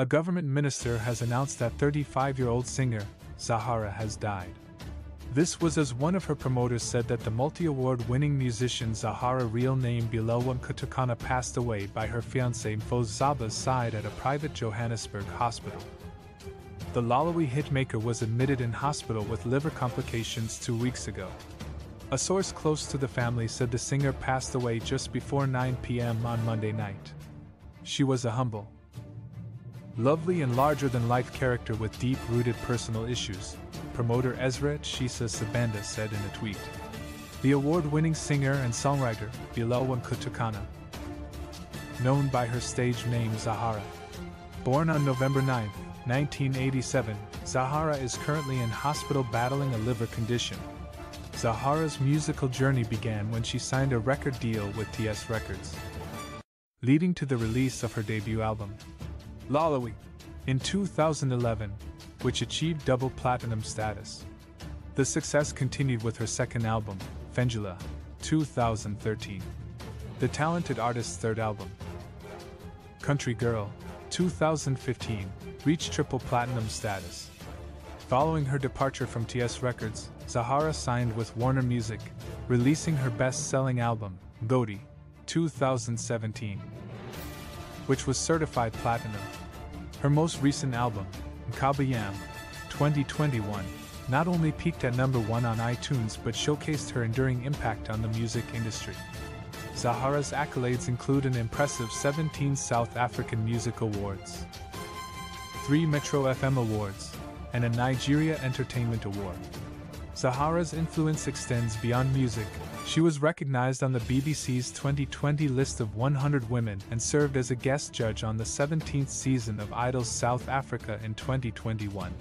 A government minister has announced that 35 year old singer, Zahara, has died. This was as one of her promoters said that the multi award winning musician Zahara, real name Bulelwa Mkutukana, passed away by her fiancé Mpho's Xaba's side at a private Johannesburg hospital. The Loliwe hitmaker was admitted in hospital with liver complications two weeks ago. A source close to the family said the singer passed away just before 9 p.m. on Monday night. She was a humble, lovely, and larger than life character with deep rooted personal issues, promoter Ezra Shisa Sabanda said in a tweet. The award winning singer and songwriter, Bulelwa Kutukana, known by her stage name Zahara, born on November 9, 1987, Zahara is currently in hospital battling a liver condition. Zahara's musical journey began when she signed a record deal with TS Records, leading to the release of her debut album, Loliwe, in 2011, which achieved double platinum status. The success continued with her second album, Phendula, 2013. The talented artist's third album, Country Girl, 2015, reached triple platinum status. Following her departure from TS Records, Zahara signed with Warner Music, releasing her best selling album, Godi, 2017, which was certified platinum. Her most recent album, Nqaba Yam, 2021, not only peaked at number one on iTunes but showcased her enduring impact on the music industry. Zahara's accolades include an impressive 17 South African Music Awards, 3 Metro FM Awards, and a Nigeria Entertainment Award. Zahara's influence extends beyond music. She was recognized on the BBC's 2020 list of 100 women and served as a guest judge on the 17th season of Idol's South Africa in 2021.